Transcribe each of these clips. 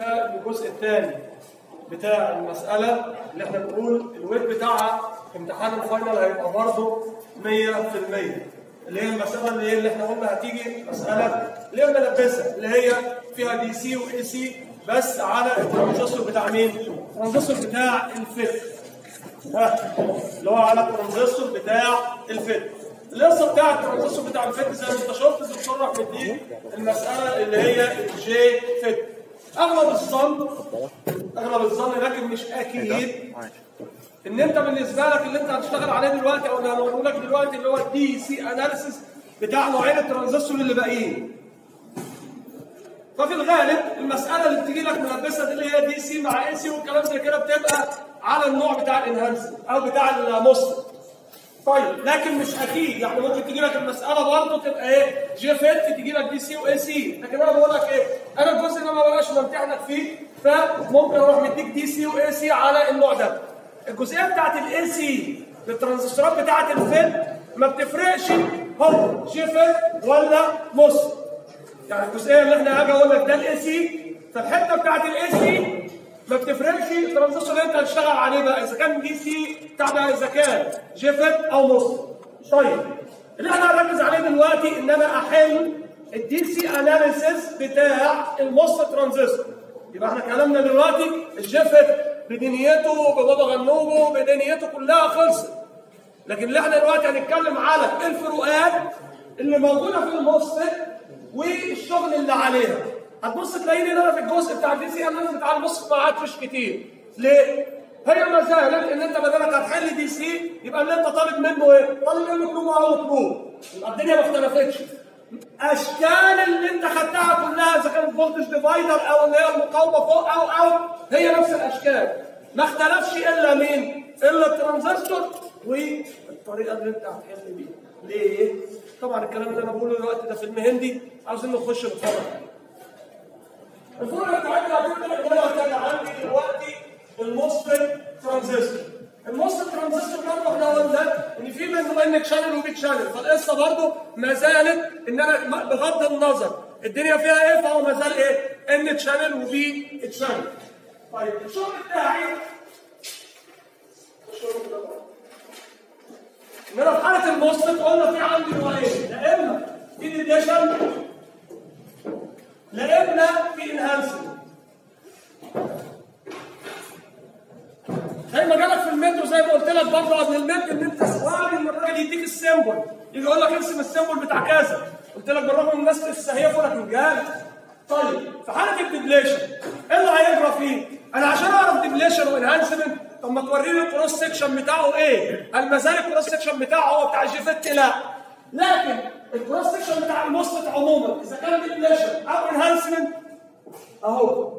الجزء الثاني بتاع المسألة اللي إحنا بنقول ال weight بتاعها امتحان ال final هيبقى برضه 100% اللي هي المسألة اللي هي اللي إحنا قلنا هتيجي مسألة اللي هي ملبسة اللي هي فيها DC و AC بس على الترانزستور بتاع مين؟ الترانزستور بتاع ال FET اللي هو على الترانزستور بتاع الفت القصة بتاع الترانزستور بتاع ال FET زي ما انت شفت الدكتور راح مديك المسألة اللي هي ال JFET أغلب الظن أغلب الظن لكن مش أكيد إن أنت بالنسبة لك اللي أنت هتشتغل عليه دلوقتي أو اللي هنقوله لك دلوقتي اللي هو ال DC analysis بتاع نوعين الترانزستور اللي باقيين. ففي الغالب المسألة اللي بتيجي لك ملبسة دي اللي هي DC مع AC والكلام زي كده بتبقى على النوع بتاع ال enhance أو بتاع ال MOS طيب لكن مش أكيد. يعني ممكن تجي لك المسألة برضه تبقى إيه؟ JFET تجي لك DC و AC. لكن أنا بقول لك إيه؟ أنا الجزء اللي ما بقاش بمتحنك فيه فممكن أروح مديك DC و AC على النوع ده. الجزئية بتاعت ال AC الترانزستورات بتاعت ال FET ما بتفرقش هو JFET ولا MOS. يعني الجزئية اللي إحنا هاجي أقول لك ده ال AC. فالحتة بتاعت ال AC ما بتفرقش الترانزستور اللي أنت هتشتغل عليه بقى إذا كان DC بتاع ده إذا كان JFET أو MOS طيب اللي إحنا هنركز عليه دلوقتي ان أنا احل ال DC analysis بتاع ال MOS transistor. يبقى إحنا كلامنا دلوقتي ال JFET بدنيته ببابا غنوجه بدنيته كلها خلصت. لكن اللي إحنا دلوقتي هنتكلم على الفروقات اللي موجودة في ال MOSFET والشغل اللي عليها. هتبص تلاقيني إن أنا في الجزء بتاع ال DC analysis بتاع ال MOSFET ما عادش كتير ليه؟ هي ما زالت إن أنت بدلك هتحل DC يبقى اللي أنت طالب منه إيه؟ طالب منه كلوب أو كلوب يبقى الدنيا ما اختلفتش أشكال اللي أنت خدتها كلها إذا كانت voltage divider أو اللي هي المقاومة فوق أو أو هي نفس الأشكال ما اختلفش إلا مين؟ إلا الترانزستور والطريقة اللي أنت هتحل بيها ليه؟ طبعا الكلام اللي أنا بقوله دلوقتي ده فيلم هندي عاوزين نخش نتفرج الفرق بتاعتنا هتبدا لك كده عندي دلوقتي ال MOSFET transistor ال MOSFET transistor برضه إحنا قلنا إن في منه N channel و P channel. فالقصة برضه ما زالت إن أنا بغض النظر الدنيا فيها إيه فهو ما زال إيه N channel و P channel طيب الشغل بتاعي ان أنا في حاله ال MOSFET قلنا في عندي نوعين يا إما في ديديشن اما في enhancement زي ما جالك في ال mid وزي ما قلت لك برضه قبل ال mid إن أنت سواء إن الراجل يديك ال symbol يجي يقول لك ارسم ال symbol بتاع كذا قلت لك بالرغم ان الناس تستهيفوا لك رجال طيب في حالة ال depletion إيه اللي هيجرى فيه؟ أنا عشان أعرف depletion و enhancement طب ما توريني ال cross section بتاعه إيه؟ هل ما زال ال cross section بتاعه هو بتاع ال JFET؟ لا لكن ال cross section بتاع ال MOSFET عموما إذا كان depletion أو enhancement أهو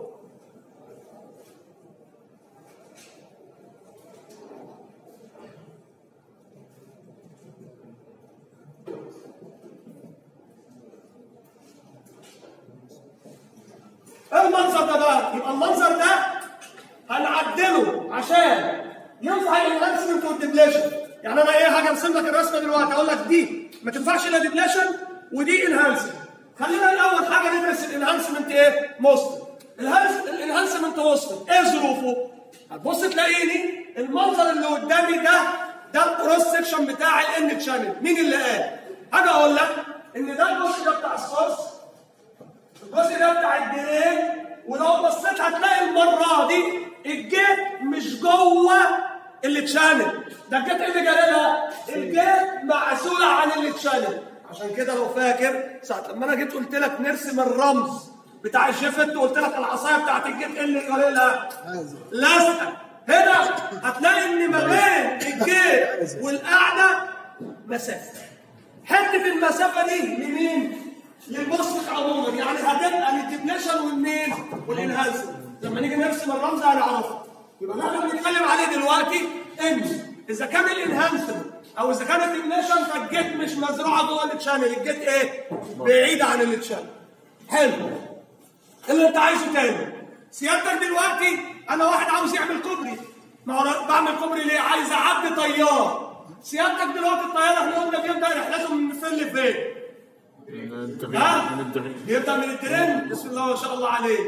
المنظر ده بقى؟ يبقى المنظر ده هنعدله عشان ينفع ال enhancement وال depletion يعني أنا إيه هاجي أرسم لك الرسمة دلوقتي؟ أقول لك دي. ما تنفعش الا depletion ودي enhancement خلينا الأول حاجة ندرس ال enhancement إيه؟ MOS ال enhancement MOS إيه ظروفه؟ هتبص تلاقيني المنظر اللي قدامي ده ده ال cross section بتاع ال N channel مين اللي قال؟ هاجي أقول لك إن ده الجزء ده بتاع ال source الجزء ده بتاع ال drain ولو بصيت هتلاقي المرة دي ال gate مش جوه ال channel ده ال gate اللي جالها ال gate معزوله عن ال channel عشان كده لو فاكر ساعة لما أنا جيت قلت لك نرسم الرمز بتاع ال JFET وقلت لك العصاية بتاعت ال gate اللي جالها لازقه هنا هتلاقي إن ما بين ال gate والقاعده مسافة. حتة المسافة دي لمين؟ لل MOSFET عموما يعني هتبقى لل depletion والمين؟ وال enhancement لما نيجي نرسم الرمز هنعرفه. يبقى إحنا بنتكلم عليه دلوقتي ان إذا كان ال enhancement أو إذا كان ال depletion فال gate مش مزروعة جوه ال channel ال gate إيه؟ بعيدة عن ال channel حلو. اللي أنت عايزه تاني. سيادتك دلوقتي أنا واحد عاوز يعمل كوبري. ما هو بعمل كوبري ليه؟ عايز اعدي تيار سيادتك دلوقتي التيار إحنا قلنا بيبدا رحلته من فين؟ لفين؟ من ال drain ها؟ من ال drain بسم الله ما شاء الله عليه.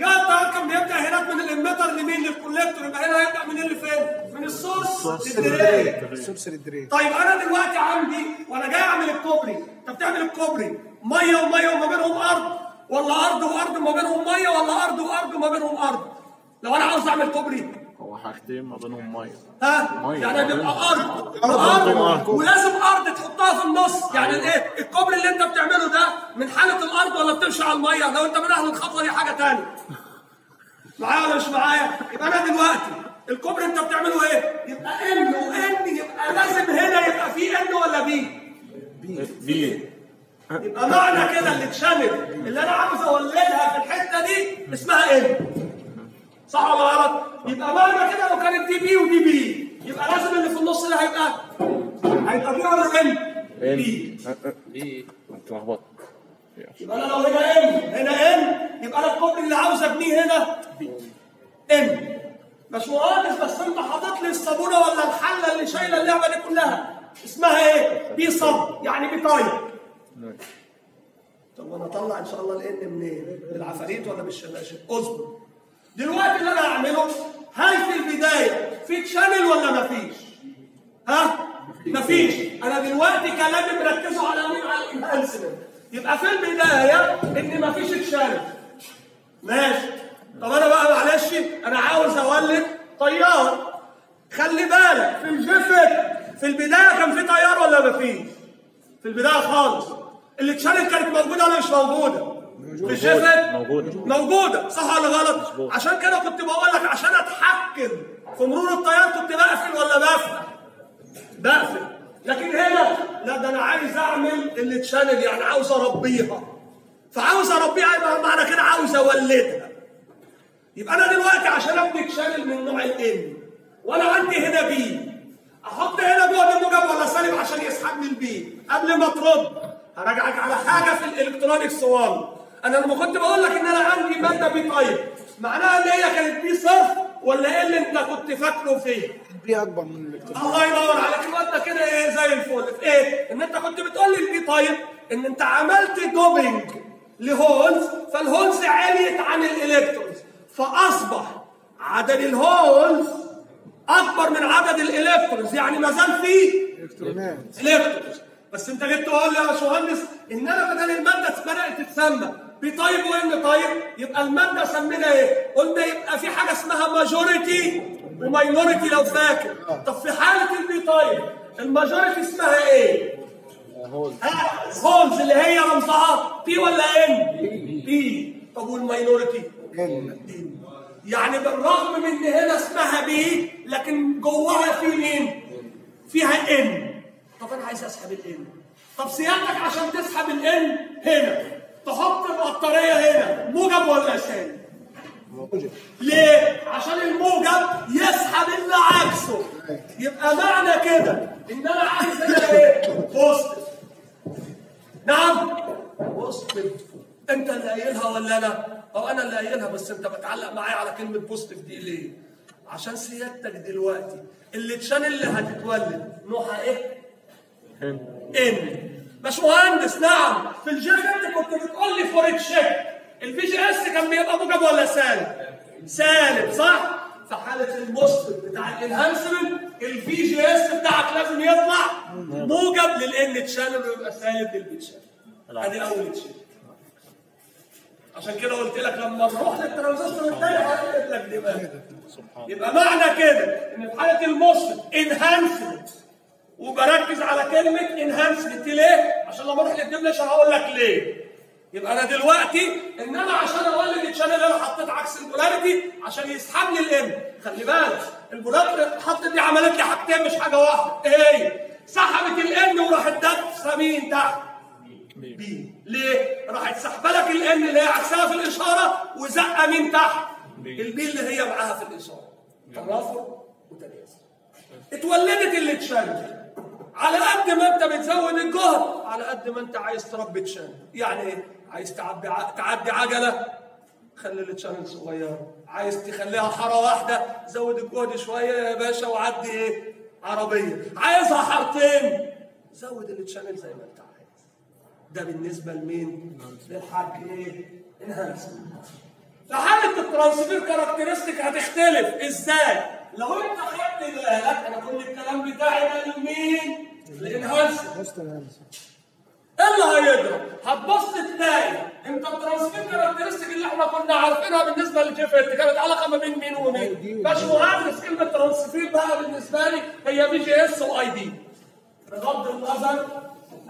كان بيبدا هناك من ال emitter لمين لل collector يبقى هنا هيبدا من اللي فين؟ من ال source لل drain source ال drain طيب أنا دلوقتي عندي وأنا جاي أعمل الكوبري. انت بتعمل الكوبري. مية ومية وما بينهم أرض. ولا أرض وأرض وما بينهم مية ولا أرض وأرض وما بينهم أرض. لو أنا عاوز أعمل كوبري هو حاجتين ما بينهم ميه ها؟ مية. يعني بيبقى أرض. أرض. أرض. ولازم أرض تحطها في النص. يعني الايه الكوبري اللي أنت بتعمله ده من حالة الأرض ولا بتمشي على الميه لو أنت من أهل الخطوة دي حاجة ثانية معايا ولا مش معايا؟ يبقى أنا دلوقتي الكوبري أنت بتعمله إيه؟ يبقى ان وان يبقى لازم هنا يبقى في ان ولا بي P يبقى معنى كده ال channel اللي أنا عاوز أولدها في الحتة دي اسمها N صح ولا غلط؟ يبقى معنى كده لو كانت دي P ودي P يبقى لازم اللي في النص ده هيبقى هيبقى P ولا N؟ P P اتلخبطت يبقى أنا لو هنا N هنا N يبقى أنا الكوبري اللي عاوز أبنيه هنا N باشمهندس بس انت حاطط لي الصابونة ولا الحلة اللي شايلة اللعبة دي كلها اسمها إيه؟ P sub يعني P طيب طب وأنا أطلع إن شاء الله ال N منين؟ بالعفاريت ولا بالشلاشل؟ أصبر. دلوقتي اللي أنا هعمله هل في البداية في channel ولا مفيش؟ ها؟ مفيش. أنا دلوقتي كلامي مركزه على مين؟ على ال enhancement. يبقى في البداية إن مفيش channel. ماشي. طب أنا بقى معلش أنا عاوز أولد تيار. خلي بالك في ال JFET في البداية كان في تيار ولا مفيش؟ في البداية خالص اللي اتشالت كانت موجودة ولا مش موجودة؟ في ال JFET موجودة. موجوده صح ولا غلط؟ عشان كده كنت بقول لك عشان أتحكم في مرور التيار كنت بقفل ولا بفتح؟ بقفل. لكن هنا لا ده أنا عايز أعمل ال channel يعني عاوز أربيها. فعاوز أربيها يبقى معنى كده عاوز أولدها. يبقى أنا دلوقتي عشان أبني channel من نوع ال N وأنا عندي هنا P أحط هنا جهد موجب ولا سالب عشان يسحب لي ال P قبل ما ترد. هراجعك على حاجة في ال electronics 1 أنا لما كنت بقول لك إن أنا عندي مادة P type معناها إن هي كانت بي صفر ولا إيه اللي أنت كنت فاكره فيه؟ P أكبر من الالكترون الله ينور عليك. انت كده إيه؟ زي الفل. في إيه؟ إن أنت كنت بتقول لي ال P type إن أنت عملت doping ل holes فال holes عليت عن ال electrons. فأصبح عدد ال holes أكبر من عدد ال electrons. يعني ما زال فيه إلكترونات. electrons. بس أنت جيت تقول لي يا باشمهندس إن أنا بدل المادة بدات تتسمى P type و N type يبقى المادة سمينا إيه؟ قلنا يبقى في حاجة اسمها majority و minority لو فاكر طب في حالة ال P type ال majority اسمها إيه؟ holes اللي هي رمزها P ولا N؟ P طب وال minority؟ N يعني بالرغم من إن هنا اسمها P لكن جواها في مين؟ فيها N طب أنا عايز أسحب ال N طب سيادتك عشان تسحب ال N هنا تحط البطارية هنا موجب ولا سالب؟ موجب ليه؟ عشان الموجب يسحب اللي عكسه يبقى معنى كده إن أنا عايز هنا إيه؟ positive نعم positive أنت اللي قايلها ولا أنا؟ أو أنا اللي قايلها بس أنت بتعلق معايا على كلمة positive دي ليه؟ عشان سيادتك دلوقتي اللي تشان اللي هتتولد نوعها إيه؟ N باشمهندس نعم. في ال JFET كنت بتقول لي for check ال VGS كان بيبقى موجب ولا سالب؟ سالب صح؟ في حالة ال MOSFET بتاع ال enhancement ال VGS بتاعك لازم يطلع. موجب لل N channel ويبقى سالب لل P channel ادي اول check عشان كده قلت لك لما نروح للترانزستور الثاني هقلب لك دماغك يبقى معنى كده إن في حالة ال MOSFET enhancement وبركز على كلمة enhancement ليه؟ عشان لما أروح لل depletion هقول لك ليه. يبقى أنا دلوقتي ان أنا عشان اولد ال channel أنا حطيت عكس ال polarity عشان يسحب لي ال N خلي بالك ال polarity حطت دي عملت لي حاجتين مش حاجة واحدة إيه هي؟ سحبت ال N وراحت دافسه مين تحت؟ P ليه؟ راحت سحبة لك ال N اللي هي عكسها في الإشارة وزقه مين تحت؟ ال P اللي هي معاها في الإشارة تنافر وتناسب اتولدت ال channel على قد ما انت بتزود الجهد على قد ما انت عايز تربي channel يعني إيه عايز تعدي ع- تعدي عجلة خلي ال channel صغيره عايز تخليها حارة واحدة زود الجهد شوية يا باشا وعدي إيه؟ عربية. عايزها حارتين زود ال channel زي ما انت عايز. ده بالنسبة لمين؟ للحاج إيه؟ enhancement في حاله ال transfer characteristic هتختلف. إزاي؟ لو انت خدت بالك أنا كل الكلام بتاعي ده لمين؟ enhance إيه اللي هيضرب؟ هتبص تلاقي انت ال transfer characteristic اللي إحنا كنا عارفينها بالنسبة لل JFET كانت علاقة ما بين مين ومين؟ باشمهندس كلمة transfer بقى بالنسبة لي هي VGS و ID. بغض النظر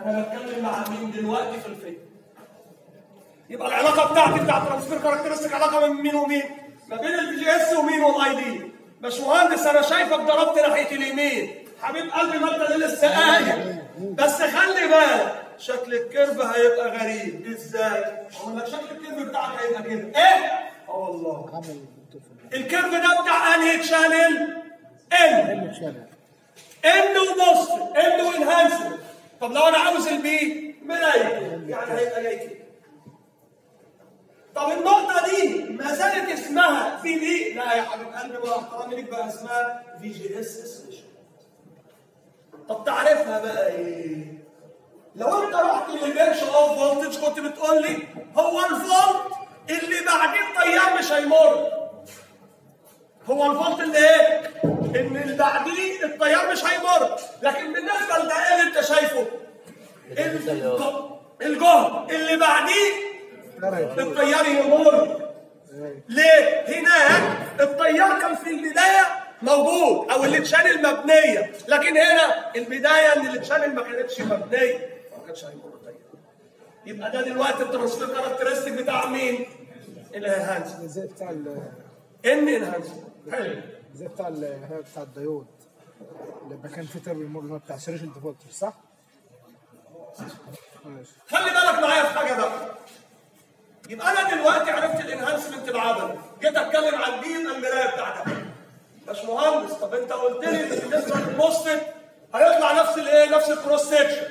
أنا بتكلم مع مين دلوقتي في الفيلم. يبقى العلاقة بتاعتي بتاع ال transfer characteristic علاقة من مين ومين؟ ما بين ال VGS ومين وال ID. باشمهندس أنا شايفك ضربت ناحية اليمين. حبيب قلبي ما أنت لسه قايل بس خلي بالك شكل ال curve هيبقى غريب. إزاي؟ أقول لك شكل ال curve بتاعك هيبقى كده. إيه؟ آه والله. ال curve ده بتاع أنهي channel؟ N channel N و MOSFET؟ N و enhancement طب لو أنا عاوز ال P مرايتك. يعني هيبقى جاي كده. طب النقطة دي ما زالت اسمها VP لا يا حبيب قلبي مع احترامي ليك بقى اسمها VGS threshold طب تعرفها بقى إيه؟ لو انت رحت لل pinch off voltage كنت بتقول لي هو الفولت اللي بعديه التيار مش هيمر هو الفولت اللي إيه؟ إن اللي بعديه التيار مش هيمر لكن بالنسبة لده إيه اللي انت شايفه؟ الج- الجهد اللي بعديه التيار يمر. ليه؟ هناك التيار كان في البداية موجود أو اللي اتشال المبنية. لكن هنا البداية إن اللي اتشال ما كانتش مبنية. ما كانش هيمر التيار يبقى ده دلوقتي ال transfer characteristic بتاع مين؟ الإنهانس. زي بتاع ال إن إنهانس. حلو. زي بتاع ال بتاع الديود لما كان في اللي هو بتاع سيريش الديفولتر صح؟ ماشي. خلي بالك معايا في حاجة بقى. يبقى أنا دلوقتي عرفت الإنهانسمنت العملي جيت أتكلم عن البي المراية بتاعتك. باشمهندس طب أنت قلت لي بالنسبة للبوستد هيطلع نفس الإيه؟ نفس الكروس سكشن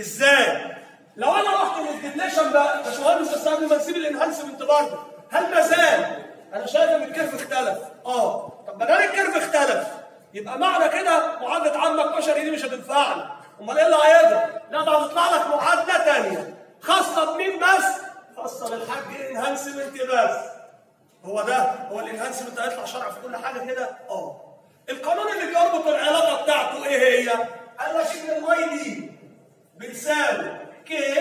إزاي؟ لو أنا رحت لل depletion بقى باشمهندس بس قبل ما نسيب ال enhancement برضه. هل ما زال أنا شايف إن ال curve اختلف. آه. طب ما دام ال curve اختلف. يبقى معنى كده معادلة عمك بشري دي مش هتنفعنا. أمال إيه اللي هيقدر لا ده هتطلع لك معادلة ثانية خاصة بمين بس؟ خاصه بالحاج enhancement بس هو ده؟ هو ال enhancement هيطلع شرع في كل حاجة كده؟ آه. القانون اللي بيربط العلاقة بتاعته إيه هي؟ قال لك إن ال ID بتساوي K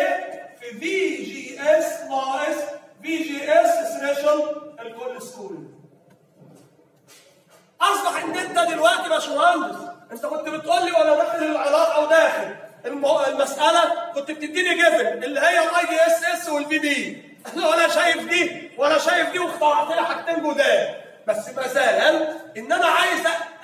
في VGS ناقص VGS threshold الكل square. أصبح ان انت دلوقتي باشمهندس أنت كنت بتقول لي وأنا داخل العلاقة وداخل. المسألة كنت بتديني given اللي هي ال IDSS وال VP أنا ولا شايف دي ولا شايف دي واخترعت لي حاجتين جداد. بس ما زال إن أنا عايز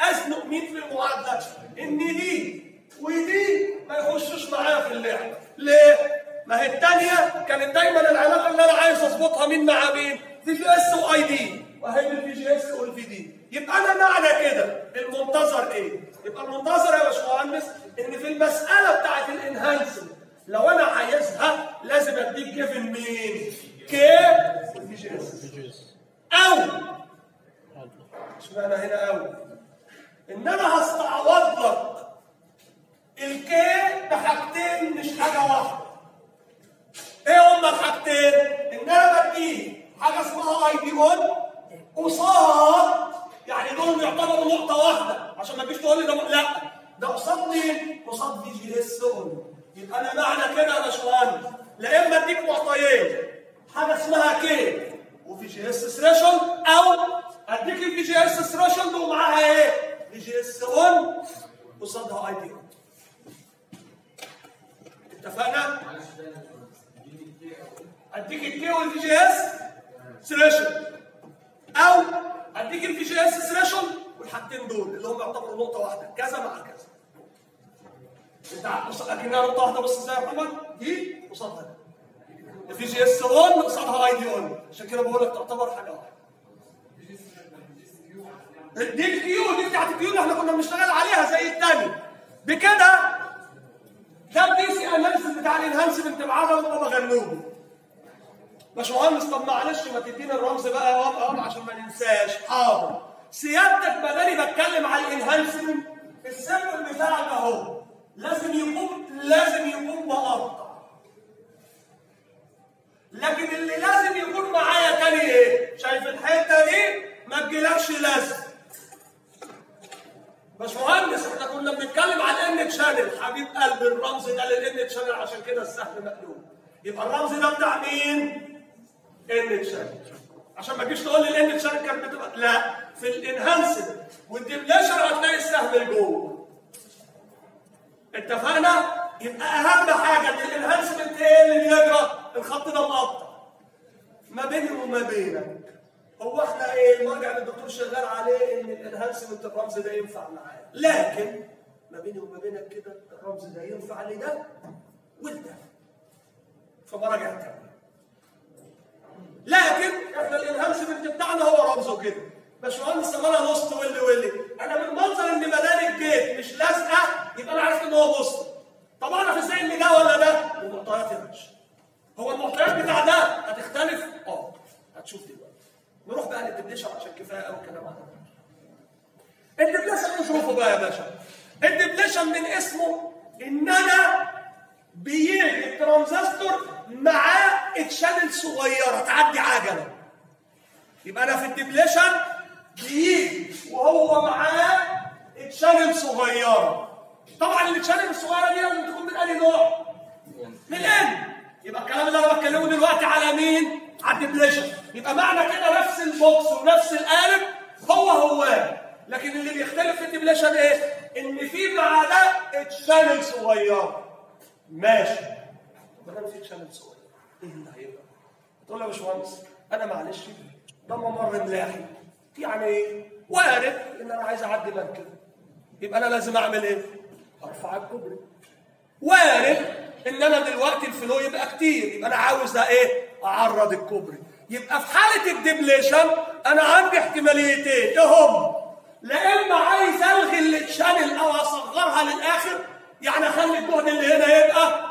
أزنق مين في المعادله إن دي ودي ما يخشوش معايا في اللعب. ليه؟ ما هي الثانية كانت دايما العلاقة اللي أنا عايز أظبطها مين مع مين؟ VGS و ID وهي ال VGS وال VD يبقى أنا معنى كده. المنتظر إيه؟ يبقى المنتظر يا باشمهندس إن في المسألة بتاعت ال enhancement لو أنا عايزها لازم أديك given مين؟ K وال VGS أو اشمعنى هنا أو ان أنا هستعوض لك ال K بحاجتين مش حاجة واحدة إيه هما الحاجتين؟ ان أنا بديك حاجة اسمها ID on قصاد يعني دول يعتبروا نقطه واحدة عشان ما تجيش تقول لي ده لا ده قصاد مين؟ قصاد VGS on يبقى أنا معنى كده يا باشمهندس لا اما اديك معطيين حاجة اسمها K و VGS threshold أو اديك ال VGS threshold ومعاها إيه؟ VGS on قصادها ID on اتفقنا؟ اديك ال K وال VGS threshold أو اديك ال VGS threshold والحاجتين دول اللي هم يعتبروا نقطه واحدة كذا مع كذا انت بص اكنها نقطه واحدة بص إزاي يا محمد دي قصادها ال VGS on قصادها ID on عشان كده بقول لك تعتبر حاجة واحدة. دي ال Q دي بتاعت ال Q اللي إحنا كنا بنشتغل عليها زي الثاني بكده ده ال DC analysis بتاع ال enhancement معانا وبابا غنوجي باشمهندس طب معلش ما تدينا الرمز بقى يا ام عشان ما ننساش. حاضر. سيادتك بدالي بتكلم على ال enhancement. ال symbol بتاعك أهو. لازم يكون لازم يكون مقطع لكن اللي لازم يكون معايا تاني إيه؟ بيجيلكش لازم باشمهندس إحنا كنا بنتكلم عن N channel حبيب قلب الرمز ده لل N channel عشان كده السهم مقلوب. يبقى الرمز ده بتاع مين؟ N channel عشان ما تجيش تقول لي ال N channel كانت بتبقى لا في ال enhanced وال depletion هتلاقي السهم لجوه اتفقنا؟ يبقى أهم حاجة ان ال enhancement إيه اللي بيجرى؟ الخط ده مقطع ما بيني وما بينك. هو إحنا إيه المرجع اللي الدكتور شغال عليه إن ال enhancement الرمز ده ينفع معاه لكن ما بيني وما بينك كده الرمز ده ينفع لده وده. في مراجع تانية لكن إحنا ال enhancement بتاعنا هو رمزه كده. باشمهندس طب أنا بوست واللي واللي أنا من منظر إن بدام ال gate مش لازقة يبقى أنا عرفت إن هو MOSFET طب أعرف إزاي إن ده ولا ده؟ المعطيات يا باشا هو المعطيات بتاع ده هتختلف؟ آه. هتشوف دلوقتي. نروح بقى لل depletion عشان كفاية قوي كلام عنها ال depletion نشوفه بقى يا باشا. ال depletion من اسمه إن أنا بيجي الترانزستور معاه channel صغيرة. تعدي عجله يبقى أنا في ال depletion بيجي وهو معاه channel صغيرة. طبعا ال channel الصغيرة دي لازم تكون من أنهي نوع؟ من N يبقى الكلام اللي أنا بتكلمه دلوقتي على مين؟ على ال depletion يبقى معنى كده نفس ال box ونفس القالب هو هو لكن اللي بيختلف في ال depletion إيه؟ إن في مع ده channel صغيرة ماشي ما دام في channel صغير إيه اللي هيبقى؟ تقول له يا باشمهندس أنا معلش ده ممر ملاحي يعني إيه؟ وارد إن أنا عايز أعدي مركب يبقى أنا لازم أعمل إيه؟ أرفع الكوبري وارد إن أنا دلوقتي ال flow يبقى كتير. يبقى أنا عاوز إيه؟ أعرض الكوبري يبقى في حالة ال depletion أنا عندي احتماليتين. إيه هم؟ لا إما عايز ألغي ال channel أو أصغرها للآخر. يعني أخلي الجهد اللي هنا يبقى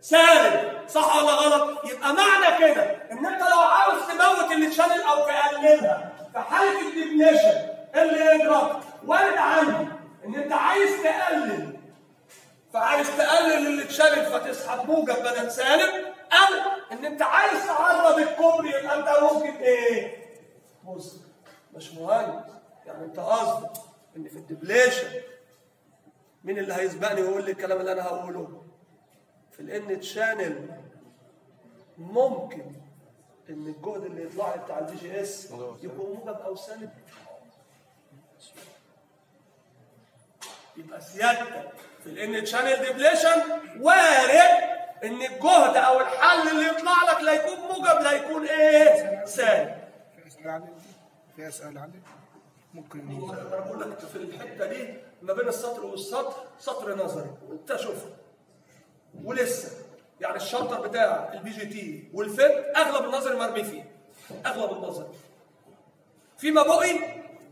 سالب صح ولا غلط؟ يبقى معنى كده إن أنت لو عاوز تموت ال channel أو تقللها في حالة ال depletion اللي يجرى وارد عندي. إن أنت عايز تقلل فعايز تقلل ال channel فتسحب موجب بدل سالب أو إن أنت عايز تعرض الكوبري يبقى أنت ممكن إيه؟ بص مش مهندس يعني أنت قصدك إن في ال depletion مين اللي هيسبقني ويقول لي الكلام اللي أنا هقوله؟ في ال N channel ممكن إن الجهد اللي يطلع لي بتاع ال VGS يكون موجب أو سالب يبقى سيادتك في ال N channel depletion وارد إن الجهد أو الحل اللي يطلع لك لا يكون موجب لا يكون إيه؟ سالب. في أسئلة عليه في أسئلة عليه ممكن أنا بقول لك في الحتة دي ما بين السطر والسطر سطر نظري وأنت شوفها ولسه يعني ال chapter بتاع ال BJT وال FET أغلب النظري مرمي فيه. أغلب النظري. فيما بقي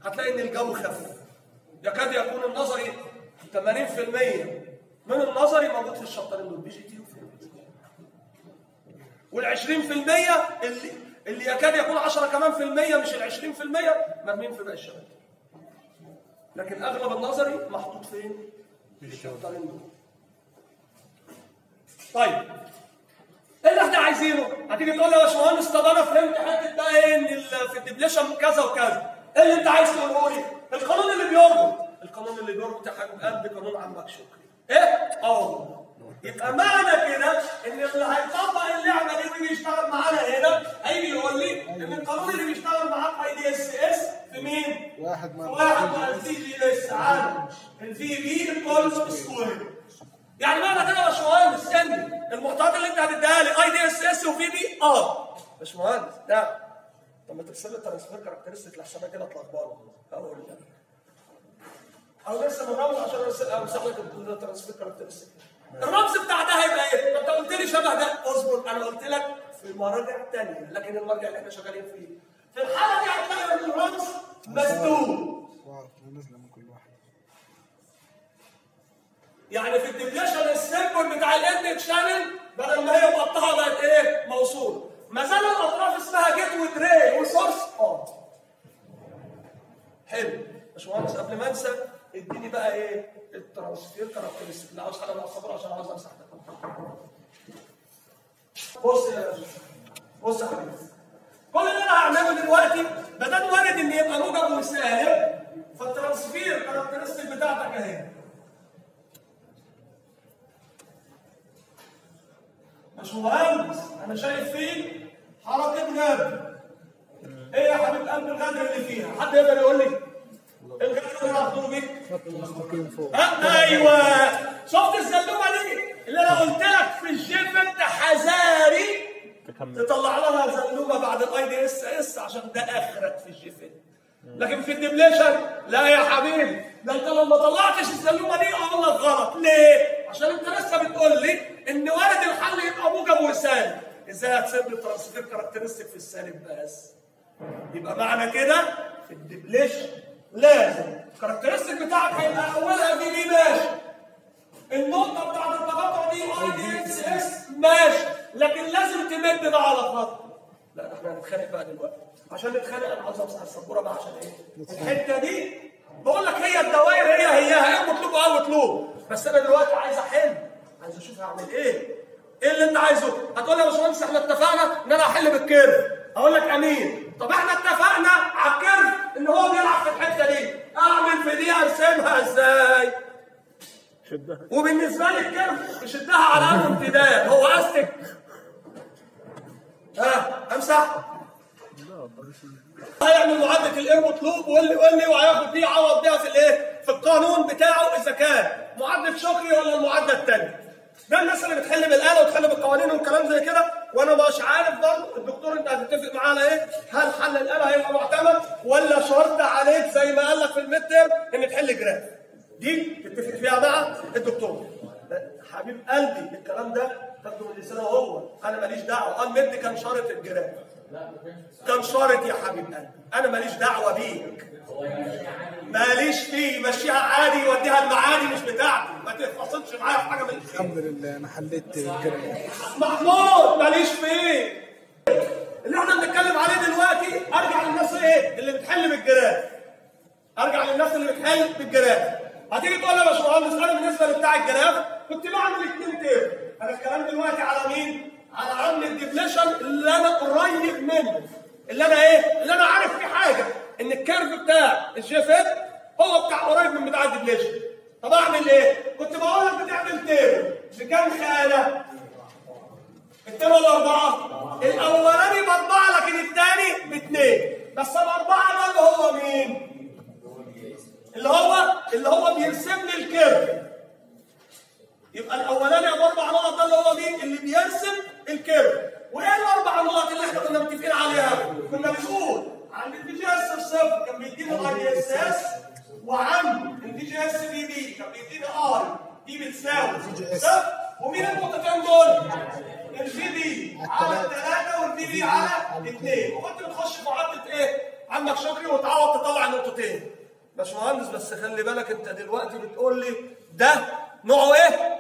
هتلاقي إن الجو خف. يكاد يكون النظري 80% من النظري موجود في ال chapterين دول BJT و FET وال 20% اللي اللي يكاد يكون 10 كمان في المية مش ال 20% مرمين في باقي الشبكه لكن أغلب النظري محطوط فين؟ في الشطرين دول. طيب إيه اللي إحنا عايزينه؟ هتيجي تقول لي يا باشمهندس طب أنا فهمت حتة بقى إيه إن في الدبليشن كذا وكذا. إيه اللي أنت عايز تقوله لي؟ القانون اللي بيربط القانون اللي بيربط قلبي قانون عمك شكري. إيه؟ آه والله يبقى معنى كده ان اللي هيطبق اللعبه دي ويجي يشتغل معانا هنا هيجي يقول لي إن القانون اللي بيشتغل معاك IDSS في مين؟ واحد ما واحد مع ال VGS عادي ال VP الكل square يعني معنى كده يا باشمهندس ان المعطيات اللي أنت هتديها لي IDSS و VP آه. باشمهندس لا طب ما ترسل لي ال transfer characteristic لحسن أنا كده اتلخبطت هقول لك. أو لسه بنرمز عشان امسح لك ال transfer characteristic الرمز بتاع ده هيبقى إيه؟ ما أنت قلت لي شبه ده. اصبر أنا قلت لك في مراجع تانية لكن المرجع اللي إحنا شغالين فيه. في الحالة دي هتلاقي إن الرمز مسدود يعني في ال depletion ال symbol بتاع ال N channel بدل ما هي مقطعه بقت إيه؟ موصوله ما زال الأطراف اسمها gate و drain و source آه حلو. باشمهندس قبل ما أنسى اديني بقى إيه ال transfer characteristic لا عاوز حاجة بقى صبر عشان عاوز أمسح ده. بص يا بص يا حبيبي. كل اللي أنا هعمله دلوقتي ما وارد إن يبقى موجب وسالب فال transfer characteristic بتاعتك أهي. مش مهندس أنا شايف فين حركة جذر إيه يا حبيب قلب الغدر اللي فيها؟ حد يقدر يقول لي؟ مستقيم فوق ها أيوه. شفت الزلومه دي؟ اللي أنا قلت لك في الجيم أنت حذاري تطلع لها زلومه بعد الاي دي إس إس عشان ده آخرك في الجيفن لكن في الدبليشن لا يا حبيبي. ده أنت لو ما طلعتش الزلومه دي أقول لك غلط. ليه؟ عشان أنت لسه بتقول لي إن وارد الحل يبقى موجب وسالب إزاي هتسيب لي transfer characteristic في السالب بس؟ يبقى معنى كده في ال depletion لازم. ال characteristic بتاعك هيبقى أولها VP ماشي النقطة بتاعت التقاطع دي IDSS ماشي لكن لازم تمد ده على خط. لا إحنا هنتخانق بقى دلوقتي. عشان نتخانق أنا عاوز أمسح السبورة بقى عشان إيه؟ الحتة دي بقول لك هي الدوائر هي هيها هي مطلوب أو مطلوب. بس أنا دلوقتي عايز أحل. عايز أشوف هعمل إيه؟ إيه اللي أنت عايزه؟ هتقول لي يا باشمهندس إحنا اتفقنا إن أنا احل بالكيرف. أقول لك امين طب إحنا اتفقنا على الكيرف ان هو بيلعب في الحتة دي اعمل في دي ارسمها إزاي؟ شدها وبالنسبة لي الكيرف يشدها على انه امتداد هو استك ها أمسح هيعمل معادلة الانبوت لوب واللي واللي وهياخد دي يعوض بيها في الإيه؟ في القانون بتاعه إذا كان معادلة Shockley ولا المعادلة الثانية. ده الناس اللي بتحل بالآلة وتحل بالقوانين والكلام زي كده وأنا هتتفق معاه على إيه؟ هل حل الاله هيبقى معتمد ولا شرط عليك زي ما قال لك في ال midterm إن تحل graph؟ دي تتفق فيها مع الدكتور. حبيب قلبي الكلام ده تاخده من لسانه هو أنا ماليش دعوة قال mid كان شرط ال graph. كان شرط يا حبيب قلبي أنا ماليش دعوة بيك ماليش فيه مشيها عادي يوديها المعادي مش بتاعتي ما تتفصلش معايا في حاجة من الحمد لله أنا حليت الجري محمود ماليش فيه اللي إحنا بنتكلم عليه دلوقتي ارجع للناس إيه اللي بتحل بالجراف ارجع للناس اللي بتحل بالجراف هتيجي تقول لي يا باشمهندس أنا بالنسبة لبتاع الجراف كنت بعمل اثنين تيرم أنا الكلام دلوقتي على مين؟ على عم الديفليشن اللي أنا قريب منه اللي أنا إيه؟ اللي أنا عارف فيه حاجة إن ال curve بتاع ال JFET هو بتاع قريب من بتاع ال depletion طب أعمل إيه؟ كنت بقول لك بتعمل term بكام خانة؟ اثنين ولا أربعة؟ باثنين، بس الأربعة ده اللي هو مين؟ اللي هو اللي هو بيرسم لي ال curve. يبقى الأولاني أبو أربع نقط ده اللي هو مين؟ اللي بيرسم ال curve. وإيه الأربع نقط اللي إحنا كنا متفقين عليها؟ كنا بنقول عند ال VGS بصفر كان بيدينا ال IDSS وعند ال VGS ب VP كان بيدينا ID بتساوي صفر ومين النقطتين دول؟ ال VP على الثلاثة وال VP على اثنين وكنت بتخش في معادلة إيه؟ عندك Shockley وتعوض تطلع نقطتين باشمهندس بس خلي بالك أنت دلوقتي بتقول لي ده نوعه إيه؟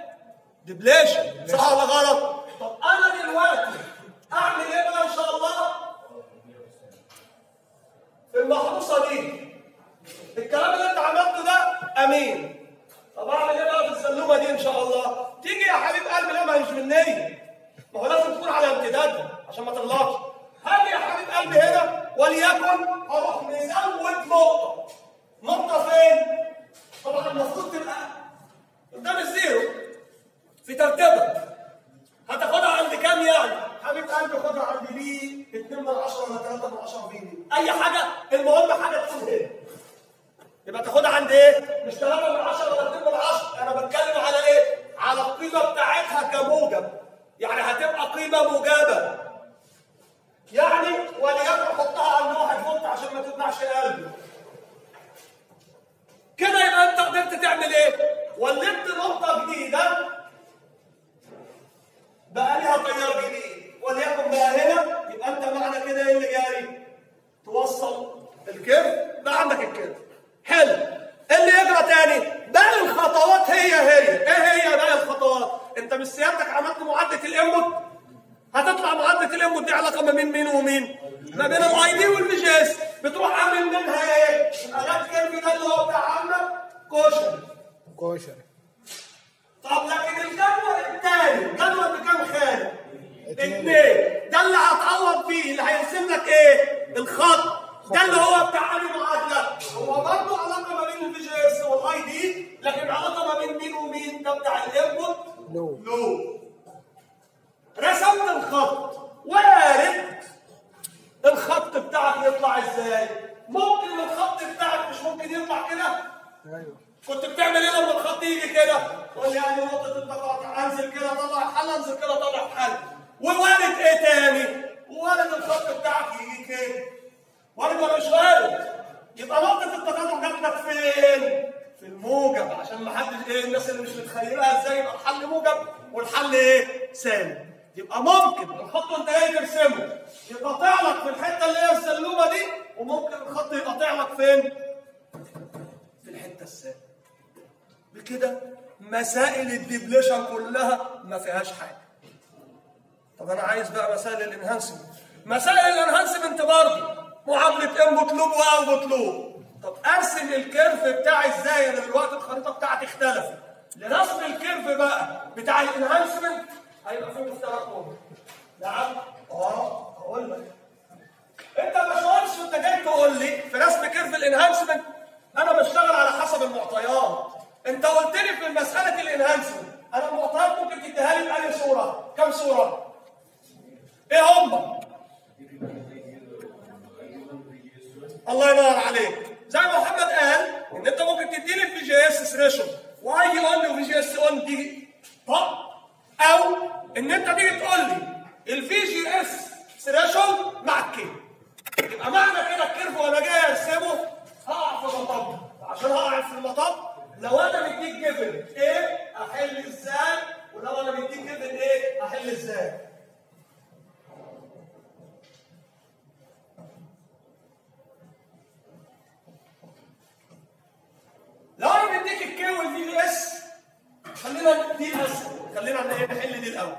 دبليشن صح ولا غلط؟ طب أنا دلوقتي أعمل إيه بقى إن شاء الله؟ في المحروسة دي الكلام اللي أنت عملته ده أمين طب اعمل إيه بقى في السلومه دي إن شاء الله؟ تيجي يا حبيب قلبي لا ما هيش بالنية ما هو لازم تكون على امتدادها عشان ما تغلطش هاجي يا حبيب قلبي هنا وليكن أروح مزود نقطة نقطة فين؟ طبعا المفروض تبقى قدام الزيرو في ترتيبها هتاخدها عند كام يعني؟ حبيب قلبي خدها عند بي 2 من 10 ولا 3 من 10 بي أي حاجة المهم حاجة تكون هنا يبقى تاخدها عند إيه؟ مش 3 من 10 ولا 2 من 10 أنا بتكلم على إيه؟ على القيمة بتاعتها كموجب يعني هتبقى قيمة موجبة يعني وليكن حطها عند 1 فولت عشان ما تمنعش قلبي كده يبقى أنت قدرت تعمل إيه؟ ولدت نقطة جديدة بقى ليها تيار جديد وليكن بقى هنا يبقى أنت معنى كده إيه اللي جاري؟ توصل ال curve بقى عندك ال curve حلو اللي يجرى تاني باقي الخطوات هي هي إيه هي باقي الخطوات؟ أنت مش سيادتك عملت معادلة ال input هتطلع معادلة ال input دي علاقة ما بين مين ومين؟ ما بين ال ID وال VGS بتروح عامل منها إيه؟ ده ال curve ده اللي هو بتاع عمك كوشن كوشري طب لكن الجدول الثاني جدول بكام؟ اتنين. اثنين ده اللي هتعوض فيه اللي هيرسم لك إيه؟ الخط ده اللي هو بتاع علي معادلة ده هو برضه علاقة ما بين VGS وال ID لكن علاقة ما بين مين ومين؟ ده بتاع ال input نو. نو. رسمت الخط. وارد الخط بتاعك يطلع إزاي؟ ممكن الخط بتاعك مش ممكن يطلع كده؟ أيوه. كنت بتعمل إيه لما الخط يجي كده؟ قول لي يعني نقطة التقاطع أنزل كده طلع حل. أنزل كده طلع حل. ووارد إيه تاني؟ وارد الخط بتاعك يجي كده ولا مش وارد؟ يبقى نقطة التقاطع لك فين؟ في الموجب عشان ما حدش إيه الناس اللي مش متخيلها إزاي يبقى الحل موجب والحل إيه؟ سالب يبقى ممكن الخط وأنت جاي ترسمه يقطع لك في الحتة اللي هي السلومة دي وممكن الخط يقطع لك فين؟ في الحتة السالبة بكده مسائل ال depletion كلها ما فيهاش حاجة طب أنا عايز بقى مسائل ال enhancement مسائل ال enhancement برضه معامله input loop و output loop طب أرسم ال curve بتاعي إزاي؟ أنا دلوقتي الخريطة بتاعتي اختلفت. لرسم ال curve بقى بتاع ال enhancement هيبقى فيه مفترق نقط نعم. آه هقول لك. أنت يا باشمهندس وانت جاي تقول لي في رسم curve ال enhancement أنا بشتغل على حسب المعطيات. أنت قلت لي في مسألة ال enhancement أنا المعطيات ممكن تديها لي بأي صورة. كم صورة؟ إيه هم؟ الله ينور عليك. زي ما محمد قال إن أنت ممكن تديني ال VGS threshold و I on و VGS on دي طب. أو إن أنت تيجي تقول لي ال VGS threshold مع ال K يبقى معنى كده ال curve وأنا جاي أرسمه هقع في مطب عشان هقع في المطب لو أنا مديك given إيه احل إزاي ولو أنا مديك given إيه احل إزاي لو أنا مديك ال K وال VGS خلينا دي بس خلينا نحل دي الأول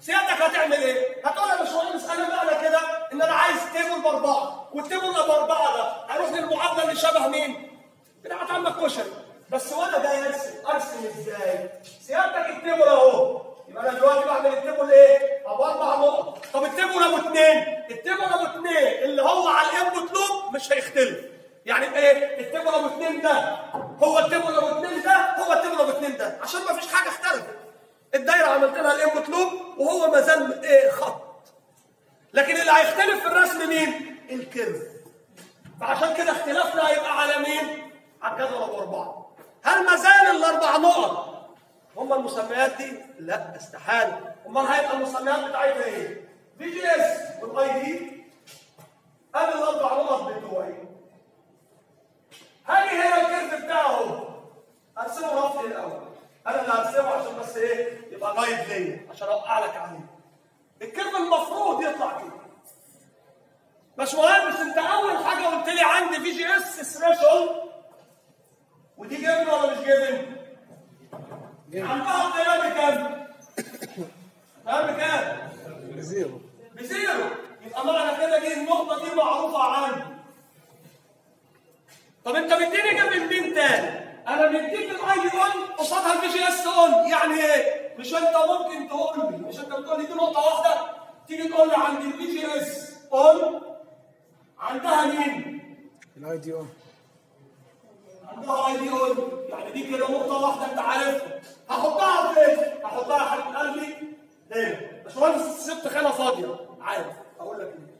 سيادتك هتعمل إيه؟ هتقول يا باشمهندس أنا معنى كده ان أنا عايز table باربعه وال table اللي باربعه ده هروح للمعادله اللي شبه مين؟ بتاعت عمك كشري بس وأنا جاي ارسم ارسم إزاي؟ سيادتك ال table اهو يبقى أنا دلوقتي بعمل ال table إيه؟ ابو أربع نقط طب ال table ابو اثنين ال table ابو اثنين اللي هو على ال input loop مش هيختلف يعني إيه؟ ال table ابو اثنين ده هو ال table ابو اثنين ده هو ال table ابو اثنين ده عشان ما فيش حاجة اختلفت الدايره عملت لها ال input loop وهو ما زال إيه خط لكن اللي هيختلف في الرسم مين؟ ال curve فعشان كده اختلافنا هيبقى على مين؟ على الجدول ابو اربعه هل ما زال الأربع نقط؟ هم المسميات دي؟ لا استحالة. أمال هيبقى المسميات بتاعتها إيه؟ VGS وال ID؟ ادي الأربع نقط بتوعي. هاجي هنا ال curve بتاعه ارسمه رفض الأول. أنا اللي هرسمه عشان بس إيه؟ يبقى جايد ليا عشان أوقع لك عليه. ال curve المفروض يطلع كده باشمهندس أنت أول حاجة قلت لي عندي في جي اس ثريشولد ودي given ولا مش given؟ عندها قيام بكام؟ قيام بكام؟ زيرو بزيرو يبقى معنى كده دي النقطة دي معروفة عندي طب أنت مديني جنب مين تاني؟ أنا مديك ال I on قصادها ال VGS on يعني إيه؟ مش أنت ممكن تقول لي مش أنت بتقول لي دي نقطة واحدة تيجي تقول لي عندي ال VGS on عندها مين؟ ال ID on عندها ID on يعني دي كده نقطة واحدة أنت عارفها هحطها فين؟ هحطها يا حبيب قلبي هنا باشمهندس سبت خانة فاضية عارف أقول لك ليه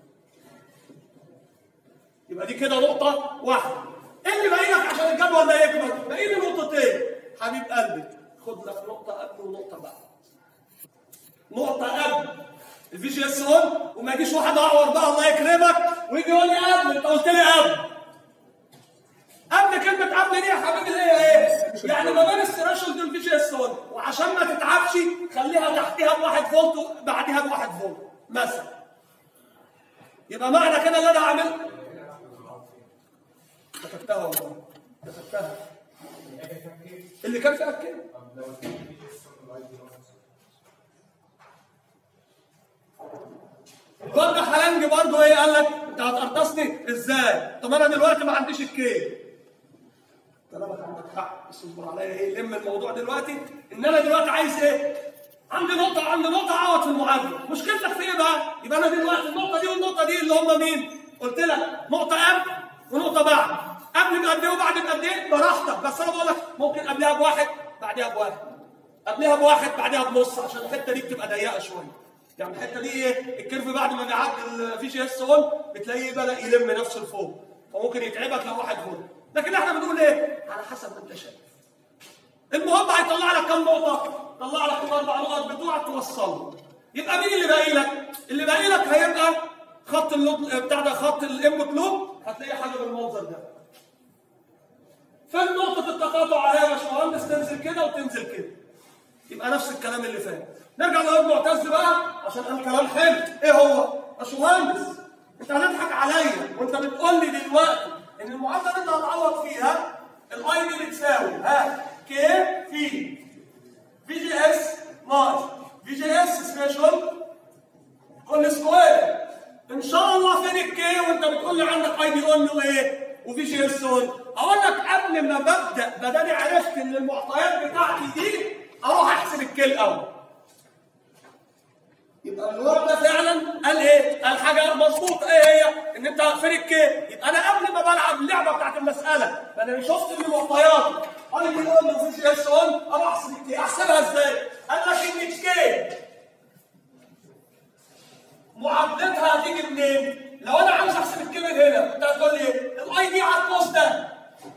يبقى دي كده نقطة واحدة. إيه اللي باقي لك عشان الجدول ده يكمل؟ باقي لي نقطتين. حبيب قلبي خد لك نقطة قبل ونقطة بعد. نقطة قبل ال VGS on وما يجيش واحد أعور بقى الله يكرمك ويجي يقول لي قبل أنت قلت لي قبل. قبل كلمة قبل دي يا حبيبي؟ اللي هي إيه؟ يعني ما بين وال VGS on وعشان ما تتعبش خليها تحتها بواحد فولت وبعديها بواحد فولت. مثلا. يبقى معنى كده اللي أنا عامل كتبتها والله. كتبتها. اللي كان فيها كده برضه حلنجي برضه إيه؟ قال لك أنت هتقرطصني إزاي؟ طب أنا دلوقتي ما عنديش الكيل. كلامك عندك حق بس اصبر عليا إيه لم الموضوع دلوقتي ان أنا دلوقتي عايز إيه؟ عندي نقطة عندي نقطة عوض في المعادلة، مشكلتك في إيه بقى؟ يبقى أنا دلوقتي النقطة دي والنقطة دي اللي هم مين؟ قلت لك نقطة قبل ونقطة بعد، قبل بقد إيه وبعد بقد إيه؟ براحتك، بس أنا بقول لك ممكن قبلها بواحد بعدها بواحد. قبلها بواحد بعدها بنص عشان الحتة دي بتبقى ضيقة شوية. يعني الحتة دي إيه ال curve بعد ما بيعدي ال VGS on بتلاقيه بدأ يلم نفسه لفوق فممكن يتعبك لو واحد فوق لكن إحنا بنقول إيه؟ على حسب ما انت شايف. المهم هيطلع لك كام نقطة؟ طلع لك الأربع نقط بتوعك توصلهم. يبقى مين اللي باقي لك؟ اللي باقي لك هيبقى خط ال loop بتاع ده خط ال input loop. هتلاقي حاجة بالمنظر ده. فين نقطة التقاطع اهي يا باشمهندس؟ تنزل كده وتنزل كده. يبقى نفس الكلام اللي فات. نرجع لواد معتز بقى عشان قال كلام حلو. إيه هو؟ باشمهندس انت هتضحك عليا وانت بتقول لي دلوقتي إن المعادله اللي انت هتعوض فيها ال ID بتساوي. ها؟ K في VGS ناقص VGS threshold كل square إن شاء الله فين ال K وأنت بتقول لي عندك ID on وايه و VGS أقول لك قبل ما ببدأ بداني عرفت إن المعطيات بتاعتي دي أروح أحسب ال K الأول. يبقى فعلا قال إيه؟ قال حاجة مظبوطه إيه هي؟ إن أنت فين ال K؟ يبقى أنا قبل ما بلعب اللعبة بتاعت المسألة أنا شفت معطيات قال لي أقول له VGS on أروح احسب ال K احسبها إزاي؟ قال لك ان ال K معادلتها هتيجي منين؟ لو أنا عاوز أحسب ال K من هنا أنت هتقول لي؟ ال ID على القوس ده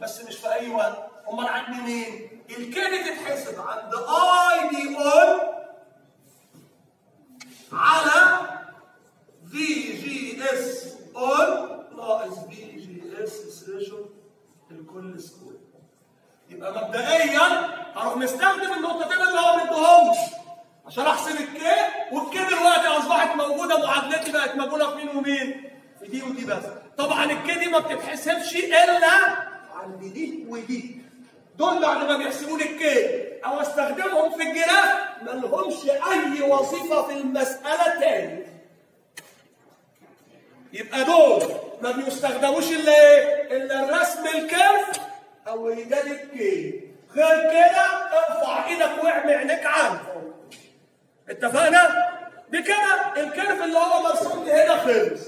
بس مش في أي وقت أمال عند مين؟ ال K دي تتحسب عند ID on على VGS on ناقص في جي اس سيشن الكل square يبقى مبدئيا هروح مستخدم النقطتين اللي هو مديهم عشان أحسب ال K وال K دلوقتي أصبحت موجودة معادلتي بقت موجوده في مين ومين؟ في دي ودي بس. طبعا ال K دي ما بتتحسبش إلا عند دي ودي دول بعد ما بيحسبوا لي ال K أو أستخدمهم في ال graph ما لهمش أي وظيفة في المسألة تاني. يبقى دول ما بيستخدموش الا إيه؟ الا الرسم ال curve أو ايجاد ال K غير كده ارفع إيدك واعمي عينيك عنه اتفقنا؟ بكده ال curve اللي هو مرسوم لي هنا خلص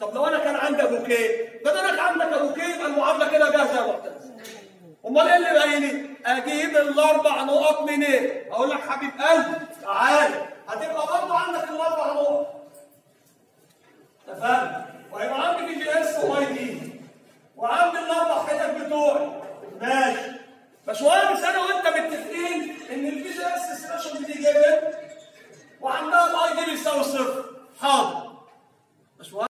طب لو أنا كان عندي ابو K بدلك عندك ابو K يبقى المعادلة كده جاهزة يا معتز أمال إيه اللي باقي لي؟ أجيب الأربع نقط منين؟ أقول لك حبيب قلبي تعالى هتبقى برضه عندك الأربع نقط اتفقنا؟ وهيبقى عندي VGS و ID. وعندي الأربع حتت بتوعي. ماشي. باشمهندس أنا وأنت متفقين إن ال VGS expression دي جابت وعندها ال ID بيساوي صفر. حاضر.